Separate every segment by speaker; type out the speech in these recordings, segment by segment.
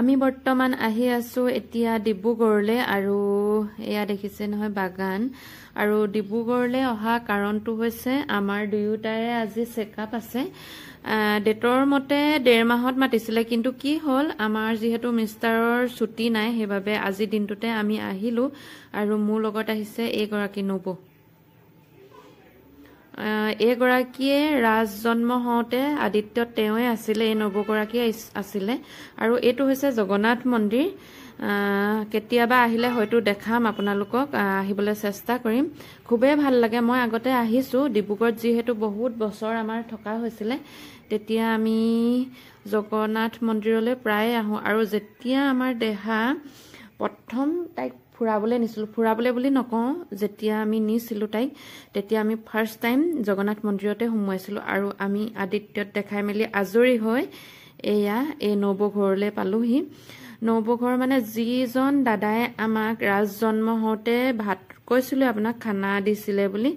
Speaker 1: আমি বৰ্তমান আহি আছো এতিয়া ডিব্ৰুগড়লৈ আৰু এয়া দেখিছে নহয় বাগান। আৰু ডিব্ৰুগড়লৈ অহা কাৰণটো হৈছে আমাৰ দুয়োটাৰে আজি চেকআপ আছে। ডেটৰ মতে ডেৰ মাহত মাতিছিলে কিন্তু কি হ'ল আমাৰ যিহেতু মিষ্টাৰৰ ছুটি নাই সেইবাবে আজি দিনটোতে আমি আহিলো। আৰু মোৰ লগত আহিছে এইগৰাকী নবৌ। এইগৰাকীয়ে ৰাজ জন্ম হওঁতে আদিত্য তেওঁৱে আছিলে এই নৱগৰাকীয়ে আছিলে। আৰু এইটো হৈছে জগন্নাথ মন্দিৰ। কেতিয়াবা আহিলে হয়তো দেখাম আপোনালোকক আহ, আহিবলৈ চেষ্টা কৰিম। খুবেই ভাল লাগে। মই আগতে আহিছোঁ। ডিব্ৰুগড়ত যিহেতু বহুত বছৰ আমাৰ থকা হৈছিলে তেতিয়া আমি জগন্নাথ মন্দিৰলৈ প্ৰায়ে আহোঁ। আৰু যেতিয়া আমাৰ দেহা প্ৰথম তাইক ফুৰাবলৈ নিছিলোঁ। ফুৰাবলৈ বুলি নকওঁ যেতিয়া আমি নিছিলোঁ তাইক তেতিয়া আমি ফাৰ্ষ্ট টাইম জগন্নাথ মন্দিৰতে সোমোৱাইছিলোঁ আৰু আমি আদিত্যত দেখাই মেলি আজৰি হৈ এয়া এই নবৌ ঘৰলৈ পালোহি। নবৌ ঘৰ মানে যিজন দাদাই আমাক ৰাজ জন্ম হওঁতে ভাত কৈছিলোঁ আপোনাক খানা দিছিলে বুলি।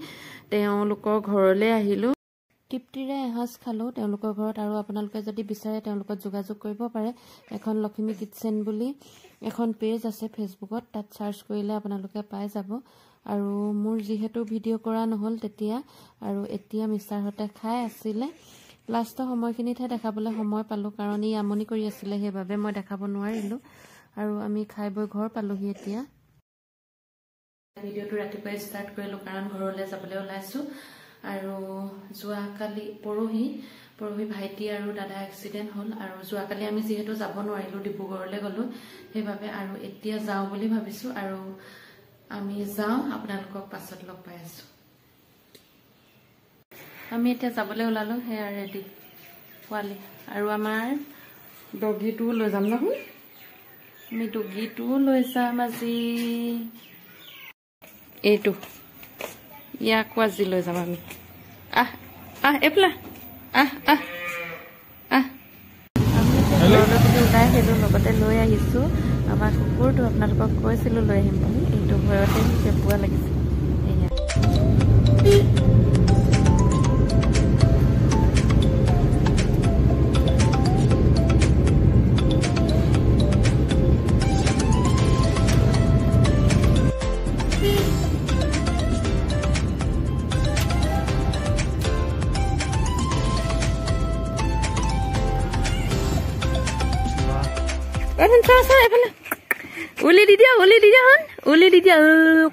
Speaker 1: তেওঁলোকৰ ঘৰলৈ আহিলোঁ। তৃপ্তিৰে এসাঁজ খালোঁ। তেওঁলোকৰ ঘৰত আৰু আপোনালোকে যদি বিচাৰে তেওঁলোকত যোগাযোগ কৰিব পাৰে। এখন লখিমী কিটচেন বুলি এখন পেজ আছে ফেচবুকত। তাত চাৰ্চ কৰিলে আপোনালোকে পাই যাব। আৰু মোৰ যিহেতু ভিডিঅ' কৰা নহ'ল তেতিয়া আৰু এতিয়া মিষ্টাৰহঁতে খাই আছিলে। লাষ্টৰ সময়খিনিতহে দেখাবলৈ সময় পালোঁ কাৰণ ই আমনি কৰি আছিলে সেইবাবে মই দেখাব নোৱাৰিলোঁ। আৰু আমি খাই বৈ ঘৰ পালোহি এতিয়া। ভিডিঅ'টো ৰাতিপুৱাই ষ্টাৰ্ট কৰিলোঁ কাৰণ ঘৰলৈ যাবলৈ ওলাইছোঁ। আৰু যোৱাকালি পৰহি পৰহি ভাইটি আৰু দাদা এক্সিডেণ্ট হ'ল আৰু যোৱাকালি আমি যিহেতু যাব নোৱাৰিলোঁ ডিব্ৰুগড়লৈ গ'লোঁ সেইবাবে আৰু এতিয়া যাওঁ বুলি ভাবিছোঁ আৰু আমি যাওঁ আপোনালোকক পাছত লগ পাই আছোঁ। আমি এতিয়া যাবলৈ ওলালোঁ সেয়া ৰেডি পোৱালি। আৰু আমাৰ ডগীটোও লৈ যাম নহয়? আমি ডগীটোও লৈ যাম আজি এইটো। ইয়াকো আজি লৈ যাম আমি আহ আহ এইফালে আহ আহ আহ আমি ওলাই আহিলোঁ লগতে লৈ আহিছোঁ আমাৰ কুকুৰটো আপোনালোকক কৈছিলোঁ লৈ আহিম বুলি এইটো ভয়তে চেপুৱা লাগিছে এয়া এইফালে চা চা এইফালে উলি দি দিয়া উলি দি দিয়া হন উলি দি দিয়া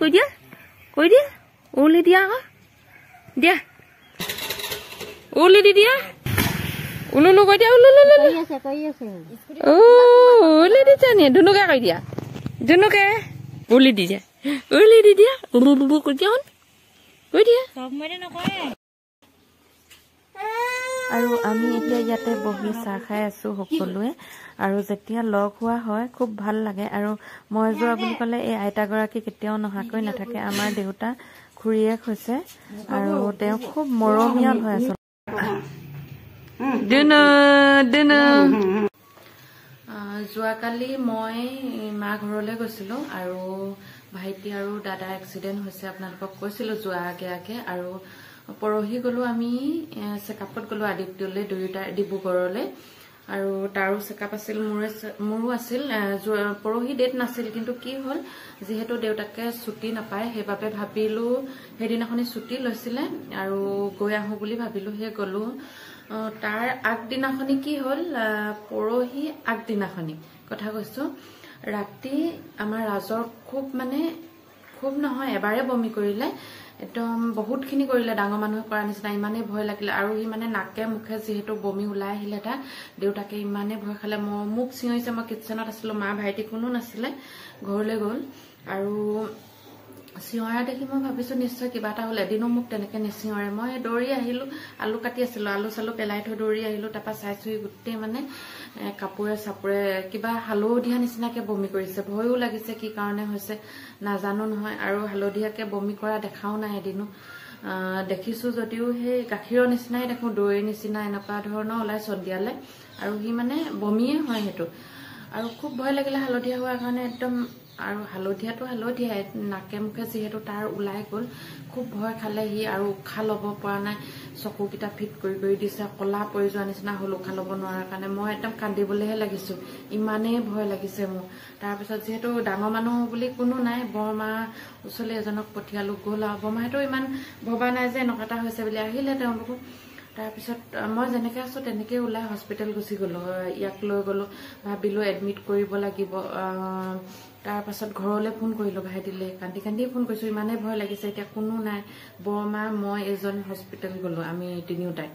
Speaker 1: কৈ দিয়া কৈ দিয়া উলি দিয়া আকৌ দিয়া উলি দি দিয়া উলুলু কৈ দিয়া উলুলু ও উলি দিছা নি ধুনুকে কৈ দিয়া ধুনুকে উলি দি দিয়া উলি দি দিয়া উলুলু কৈ দিয়া হন কৈ দিয়া আৰু আমি এতিয়া ইয়াতে বহি চাহ খাই আছো সকলোৱে। আৰু যেতিয়া লগ হোৱা হয় খুব ভাল লাগে। আৰু মই যোৱা বুলি ক'লে এই আইতাগৰাকী কেতিয়াও নহাকৈ নাথাকে। আমাৰ দেউতা খুৰীয়েক হৈছে আৰু তেওঁ খুব মৰমীয়াল হৈ আছে। দুনু দুনু। যোৱাকালি মই মা ঘৰলৈ গৈছিলোঁ আৰু ভাইটি আৰু দাদা এক্সিডেণ্ট হৈছে আপোনালোকক কৈছিলোঁ যোৱা আগে আগে। আৰু পৰহি গ'লোঁ আমি চেকআপত গ'লোঁ আদিত্যলৈ দুয়োটা ডিব্ৰুগড়লৈ। আৰু তাৰো চেকআপ আছিল মোৰে মোৰো আছিল। পৰহি ডেট নাছিল কিন্তু কি হ'ল যিহেতু দেউতাকে ছুটি নাপায় সেইবাবে ভাবিলোঁ সেইদিনাখনি ছুটি লৈছিলে আৰু গৈ আহোঁ বুলি ভাবিলোঁ সেই গ'লোঁ তাৰ আগদিনাখনি কি হ'ল পৰহি আগদিনাখনি কথা কৈছোঁ ৰাতি আমাৰ ৰাজৰ খুব মানে খুব নহয় এবাৰে বমি কৰিলে। একদম বহুতখিনি কৰিলে ডাঙৰ মানুহে কৰা নিচিনা ইমানেই ভয় লাগিলে। আৰু সি মানে নাকে মুখে যিহেতু বমি ওলাই আহিলে তাৰ দেউতাকে ইমানেই ভয় খালে। মই মোক চিঞৰিছে মই কিটচেনত আছিলোঁ মা ভাইটি কোনো নাছিলে ঘৰলৈ গ'ল। আৰু চিঞৰা দেখি মই ভাবিছো নিশ্চয় কিবা এটা হ'ল এদিনো মোক তেনেকে নিচিঞৰে। মই দৌৰি আহিলো আলু কাটি আছিলো আলু চালু পেলাই থৈ দৌৰি আহিলো তাৰপৰা চাইছো সি গোটেই মানে কাপোৰে চাপোৰে কিবা হালধীয়া নিচিনাকে বমি কৰিছে ভয়ো লাগিছে কি কাৰণে হৈছে নাজানো নহয় আৰু হালধীয়াকে বমি কৰা দেখাও নাই এদিনো। দেখিছো যদিও সেই গাখীৰৰ নিচিনাই দেখো দৈৰ নিচিনা এনেকুৱা ধৰণৰ ওলাই চন্দিয়ালে আৰু সি মানে বমিয়ে হয় সেইটো। আৰু খুব ভয় লাগিলে হালধীয়া হোৱাৰ কাৰণে একদম আৰু হালধীয়াটো হালধীয়াই নাকে মুখে যিহেতু তাৰ ওলাই গ'ল খুব ভয় খালে সি আৰু উশাহ ল'ব পৰা নাই। চকুকেইটা ফিট কৰি কৰি দিছে কলা পৰি যোৱা নিচিনা হ'ল উশাহ ল'ব নোৱাৰাৰ কাৰণে। মই একদম কান্দিবলৈহে লাগিছো ইমানেই ভয় লাগিছে মোৰ। তাৰপিছত যিহেতু ডাঙৰ মানুহ বুলি কোনো নাই বৰমা ওচৰলৈ এজনক পঠিয়ালো গ'ল আৰু বৰমাহেঁতো ইমান ভবা নাই যে এনেকুৱা এটা হৈছে বুলি। আহিলে তেওঁলোকো তাৰপিছত মই যেনেকে আছো তেনেকে ওলাই হস্পিটেল গুচি গলো ইয়াক লৈ গলো ভাবিলো এডমিট কৰিব লাগিব তাৰ পাছত ঘৰলৈ ফোন কৰিলো ভাইটিলে কান্দি কান্দি ফোন কৰিছো ইমানেই ভয় লাগিছে এতিয়া কোনো নাই। বৰমা মই এজন হস্পিটেল গলো আমি তিনিওটাই।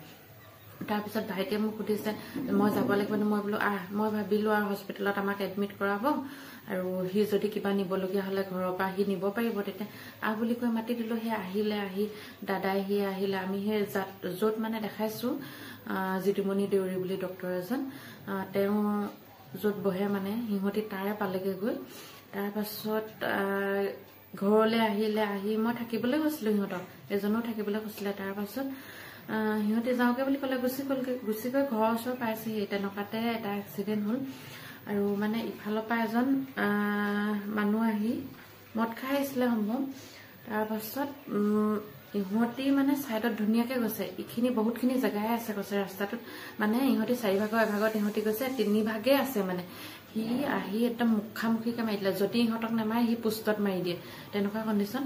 Speaker 1: তাৰপিছত ভাইটিয়ে মোক সুধিছে মই যাব লাগিব মই বোলো আহ মই ভাবিলো আৰু হস্পিটেলত আমাক এডমিট কৰাব আৰু সি যদি কিবা নিবলগীয়া হলে ঘৰৰ পৰা সি নিব পাৰিব তেতিয়া। আহ বুলি কৈ মাতি দিলো সেই আহিলে আহি দাদাই সি আহিলে আমি সেই য'ত মানে দেখাইছো জিতুমণি দেউৰী বুলি ডক্তৰ এজন তেওঁ য'ত বহে মানে সিহঁতি তাৰে পালেগে গৈ। তাৰপাছত ঘৰলৈ আহিলে আহি মই থাকিবলৈ কৈছিলো সিহঁতক। এজনো থাকিবলৈ কৈছিলে। তাৰপাছত সিহঁতে যাওঁগে বুলি ক'লে গুচি গ'লগে। গুচি গৈ ঘৰৰ ওচৰ পাইছেহি। তেনেকুৱাতে এটা এক্সিডেণ্ট হ'ল। আৰু মানে ইফালৰ পৰা এজন মানুহ আহি মদ খাই আহিছিলে সম্ভৱ। তাৰপাছত ইহঁতি মানে ছাইডত ধুনীয়াকে গৈছে। ইখিনি বহুতখিনি জেগাই আছে কৈছে ৰাস্তাটোত। মানে ইহঁতি চাৰিভাগৰ এভাগত ইহঁতি গৈছে তিনিভাগে আছে মানে। সি আহি একদম মুখামুখিকে দিলে যদি ইহঁতক নামাৰে সি পোষ্টত মাৰি দিয়ে। তেনেকুৱা কণ্ডিশ্যন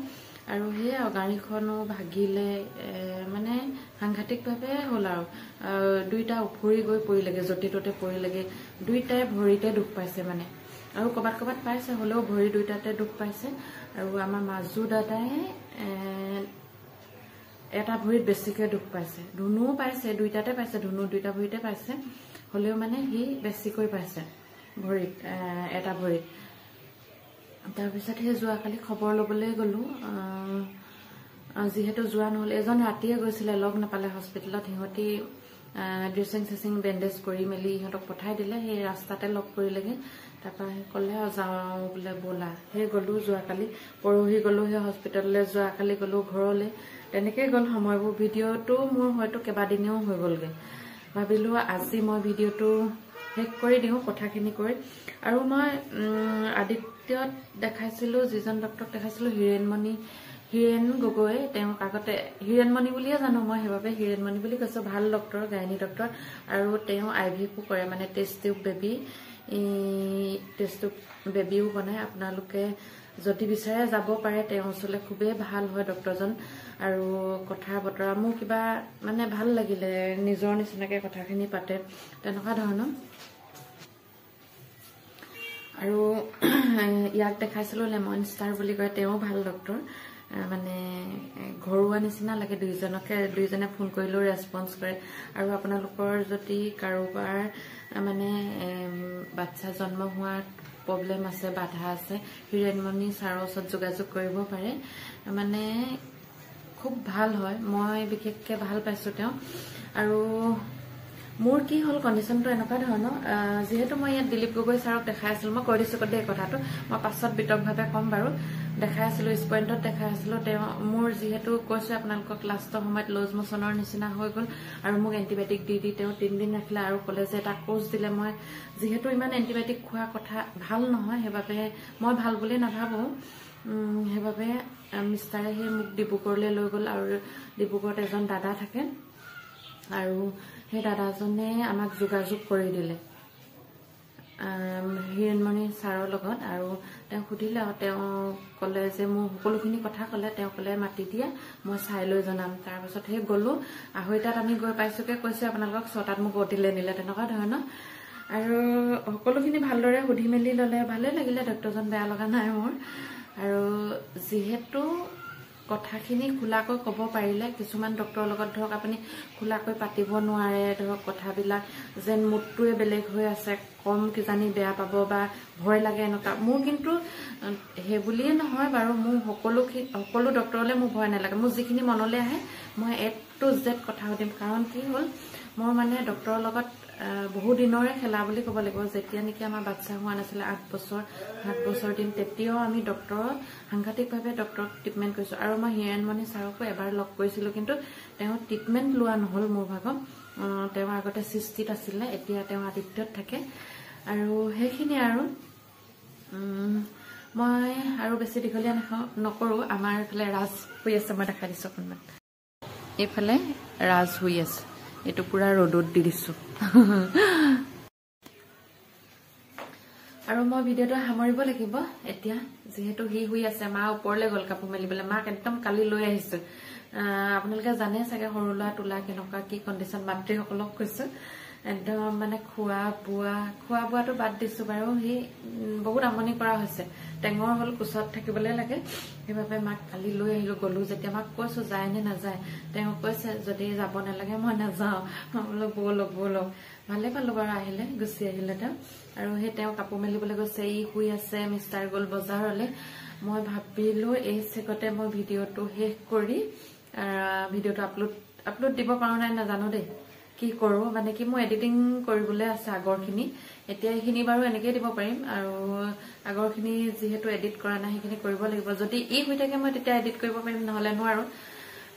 Speaker 1: আৰু সেয়া গাড়ীখনো ভাগিলে মানে সাংঘাতিকভাৱে হ'ল আৰু। দুইটা উফৰি গৈ পৰিলেগে য'তে ত'তে পৰিলেগে। দুইটাই ভৰিতে দুখ পাইছে মানে। আৰু ক'ৰবাত ক'ৰবাত পাইছে হ'লেও ভৰি দুইটাতে দুখ পাইছে। আৰু আমাৰ মাজু দাদাই এটা ভৰিত বেছিকৈ দুখ পাইছে। ধুনুও পাইছে দুইটাতে পাইছে ধুনু দুইটা ভৰিতে পাইছে। হ'লেও মানে সি বেছিকৈ পাইছে ভৰিত এটা ভৰিত। তাৰপিছত সেই যোৱাকালি খবৰ ল'বলৈ গ'লো। যিহেতু যোৱা নহ'ল এজন ৰাতিয়ে গৈছিলে লগ নাপালে হস্পিটেলত। সিহঁতি ড্ৰেছিং চেচিং বেণ্ডেজ কৰি মেলি সিহঁতক পঠাই দিলে। সেই ৰাস্তাতে লগ কৰিলেগে। তাৰপৰা সেই ক'লে যাওঁ বোলে ব'লা। সেই গ'লো যোৱাকালি। পৰহি গ'লো সেই হস্পিটেললৈ যোৱাকালি গ'লো ঘৰলৈ। তেনেকেই গ'ল সময়বোৰ। ভিডিঅ'টো মোৰ হয়তো কেইবাদিনেও হৈ গ'লগে। ভাবিলো আজি মই ভিডিঅ'টো শেষ কৰি দিওঁ কথাখিনি কৈ। আৰু মই আদিত্যত দেখাইছিলো যিজন ডক্টৰক দেখাইছিলো হীৰেণমণি হীৰেণ গগৈ তেওঁক আগতে হীৰেণমণি বুলিয়ে জানো মই সেইবাবে হীৰেণমণি বুলি কৈছো ভাল ডক্টৰ গাইনী ডক্টৰ। আৰু তেওঁ আই ভিকো কৰে মানে test tube baby test tube বেবীও বনায় আপোনালোকে যদি বিচাৰে যাব পাৰে তেওঁৰ ওচৰলৈ খুবেই ভাল হয় ডক্টৰজন। আৰু কথা বতৰা মোৰ কিবা মানে ভাল লাগিলে নিজৰ নিচিনাকে কথাখিনি পাতে তেনেকুৱা ধৰণৰ। আৰু ইয়াক দেখাইছিলো লেমন ষ্টাৰ বুলি কয় তেওঁ ভাল ডক্টৰ। মানে ঘৰুৱা নিচিনা লাগে দুইজনকে দুইজনে ফোন কৰিলেও ৰেচপন্স কৰে। আৰু আপোনালোকৰ যদি কাৰোবাৰ মানে বাচ্ছা জন্ম হোৱাত প্ৰব্লেম আছে বাধা আছে। হিৰেণমণি ছাৰৰ ওচৰত যোগাযোগ কৰিব পাৰে। মানে খুব ভাল হয়। মই বিশেষকৈ ভাল পাইছোঁ তেওঁ। আৰু মোৰ কি হ'ল কণ্ডিশ্যনটো এনেকুৱা ধৰণৰ যিহেতু মই ইয়াত দিলীপ গগৈ ছাৰক দেখাই আছিলোঁ মই কৈ দিছোঁ দেই কথাটো মই পাছত বিতংভাৱে ক'ম বাৰু। দেখাই আছিলোঁ স্পইণ্টত দেখাই আছিলোঁ তেওঁ মোৰ যিহেতু কৈছোঁ আপোনালোকক লাষ্টৰ সময়ত লজ মোচনৰ নিচিনা হৈ গ'ল আৰু মোক এণ্টিবায়'টিক দি দি তেওঁ তিনিদিন ৰাখিলে আৰু ক'লে যে এটা কোচ দিলে মই যিহেতু ইমান এণ্টিবায়'টিক খোৱা কথা ভাল নহয় সেইবাবে মই ভাল বুলি নাভাবোঁ। সেইবাবে মিষ্টাৰে সেই মোক ডিব্ৰুগড়লৈ লৈ গ'ল আৰু ডিব্ৰুগড়ত এজন দাদা থাকে। আৰু সেই দাদাজনে আমাক যোগাযোগ কৰি দিলে। হিৰণমণি ছাৰৰ লগত আৰু তেওঁ সুধিলে আৰু তেওঁ ক'লে যে মোৰ সকলোখিনি কথা ক'লে তেওঁ ক'লে মাতি দিয়ে মই চাই লৈ জনাম। তাৰপাছত সেই গ'লো। আঢ়ৈটাত আমি গৈ পাইছোগে কৈছে আপোনালোকক ছটাত মোক অটিলে নিলে তেনেকুৱা ধৰণৰ। আৰু সকলোখিনি ভালদৰে সুধি মেলি ল'লে ভালে লাগিলে ডক্টৰজন বেয়া লগা নাই মোৰ। আৰু যিহেতু কথাখিনি খোলাকৈ ক'ব পাৰিলে কিছুমান ডক্টৰৰ লগত ধৰক আপুনি খোলাকৈ পাতিব নোৱাৰে ধৰক কথাবিলাক যেন মুডটোৱে বেলেগ হৈ আছে কম কিজানি বেয়া পাব বা ভয় লাগে এনেকুৱা। মোৰ কিন্তু সেই বুলিয়ে নহয় বাৰু মোৰ সকলোখিনি সকলো ডক্টৰলৈ মোৰ ভয় নালাগে। মোৰ যিখিনি মনলৈ আহে মই এ টু জেড কথা সুধিম। কাৰণ কি হ'ল মোৰ মানে ডক্টৰৰ লগত বহু দিনৰে খেলা বুলি ক'ব লাগিব। যেতিয়া নেকি আমাৰ বাচ্ছা হোৱা নাছিলে আঠ বছৰ সাত বছৰ দিন তেতিয়াও আমি ডক্টৰৰ সাংঘাতিকভাৱে ডক্টৰক ট্ৰিটমেণ্ট কৰিছোঁ। আৰু মই হিৰেণমণি ছাৰকো এবাৰ লগ কৰিছিলোঁ কিন্তু তেওঁ ট্ৰিটমেণ্ট লোৱা নহ'ল মোৰ ভাগত। তেওঁ আগতে সৃষ্টিত আছিলে এতিয়া তেওঁ আদিত্যত থাকে। আৰু সেইখিনি আৰু। মই আৰু বেছি দীঘলীয়া নাখাওঁ নকৰোঁ। আমাৰ এইফালে ৰাজ শুই আছে মই দেখাই দিছোঁ অকণমান। এইফালে ৰাজ শুই আছে। এইটো পুৰা ৰ'দত দি দিছোঁ। আৰু মই ভিডিঅ'টো সামৰিব লাগিব। এতিয়া যিহেতু সি শুই আছে মা ওপৰলৈ গ'ল কাপোৰ মেলিবলৈ। মাক একদম কালি লৈ আহিছো। আহ, আপোনালোকে জানে চাগে সৰু ল'ৰা তোলা কেনেকুৱা কি কণ্ডিশ্যন মাতৃসকলক কৈছো। একদম মানে খোৱা বোৱা খোৱা বোৱাটো বাদ দিছো বাৰু। সি বহুত আমনি কৰা হৈছে। টেঙৰ হ'ল কোচত থাকিবলৈ লাগে। সেইবাবে মাক কালি লৈ আহিলো গলো। যেতিয়া মাক কৈছো যায় নে নাযায় তেওঁ কৈছে যদি যাব নালাগে মই নাযাওঁ। বোলো ব'লক ব'লক ভালে পালো বাৰু আহিলে গুচি আহিলে তেওঁ। আৰু সেই তেওঁ কাপোৰ মেলিবলৈ গৈছে ই শুই আছে মিষ্টাৰ গ'ল বজাৰলৈ। মই ভাবিলো এই চেগতে মই ভিডিঅ'টো শেষ কৰি ভিডিঅ'টো আপলোড আপলোড দিব পাৰো নাই নাজানো দেই। কি কৰো মানে কি মোৰ এডিটিং কৰিবলৈ আছে আগৰখিনি এতিয়া এইখিনি বাৰু এনেকেই দিব পাৰিম আৰু আগৰখিনি যিহেতু এডিট কৰা নাই সেইখিনি কৰিব লাগিব। যদি ই হৈ থাকে মই তেতিয়া এডিট কৰিব পাৰিম নহলে নোৱাৰো।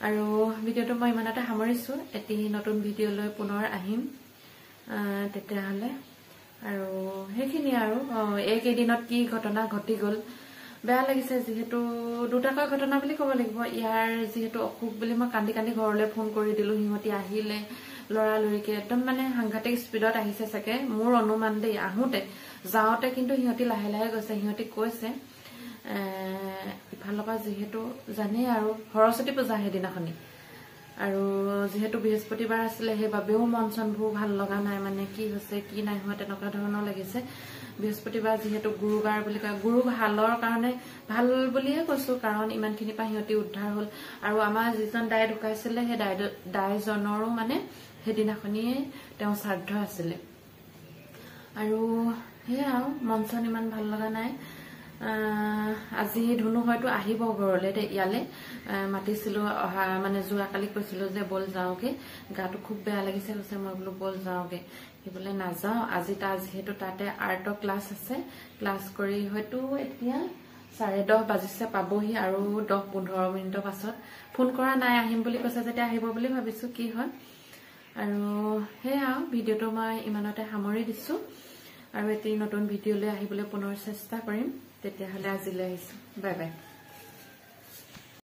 Speaker 1: আৰু ভিডিঅ'টো মই ইমানতে সামৰিছো এটি নতুন ভিডিঅ' লৈ পুনৰ আহিম আহ, তেতিয়াহ'লে। আৰু সেইখিনিয়ে আৰু এইকেইদিনত কি ঘটনা ঘটি গ'ল। বেয়া লাগিছে যিহেতু দুটাকৈ ঘটনা বুলি ক'ব লাগিব। ইয়াৰ যিহেতু অসুখ বুলি মই কান্দি কান্দি ঘৰলৈ ফোন কৰি দিলো সিহঁতি আহিলে। লৰালৰিকে। একদম মানে সাংঘাতিক স্পীডত আহিছে চাগে। মোৰ অনুমান দেই আহোতে। যাওঁতে কিন্তু সিহঁতি লাহে লাহে গৈছে। সিহঁতি কৈছে ইফালৰ পৰা যিহেতু জানেই আৰু সৰস্বতী পূজা সেইদিনাখনি। আৰু যিহেতু বৃহস্পতিবাৰ আছিলে সেইবাবেও মন চনবোৰ ভাল লগা নাই মানে। কি হৈছে কি নাই হোৱা তেনেকুৱা ধৰণৰ লাগিছে। বৃহস্পতিবাৰ যিহেতু গুৰুবাৰ বুলি কয় গুৰু ভালৰ কাৰণে ভাল বুলিয়ে কৈছো। কাৰণ ইমানখিনিৰ পৰা সিহঁতি উদ্ধাৰ হ'ল। আৰু আমাৰ যিজন দাই ঢুকাইছিলে সেই দাই দাইজনৰো মানে সেইদিনাখনিয়ে তেওঁ শ্ৰাদ্ধ আছিলে। আৰু সেয়া চন ইমান ভাল লগা নাই। আজি ধুনু হয়তো আহিব ঘৰলৈ ইয়ালে। মাতিছিলো অহা মানে যোৱাকালি কৈছিলো যে বল যাওঁগে। গাটো খুব বেয়া লাগিছে কৈছে মই বোলো বল যাওঁগে। সি বোলে নাযাওঁ আজি তাৰ যিহেতু তাতে আৰ্টৰ ক্লাছ আছে ক্লাছ কৰি হয়তো এতিয়া চাৰে দহ বাজিছে পাবহি আৰু দহ পোন্ধৰ মিনিটৰ পাছত। ফোন কৰা নাই আহিম বুলি কৈছে যেতিয়া আহিব বুলি ভাবিছো কি হয়? আৰু সেয়া ভিডিঅ'টো মই ইমানতে সামৰি দিছো। আৰু এটি নতুন ভিডিঅ'লৈ আহিবলৈ পুনৰ চেষ্টা কৰিম। তেতিয়াহ'লে আজিলৈ আহিছো। Bye bye.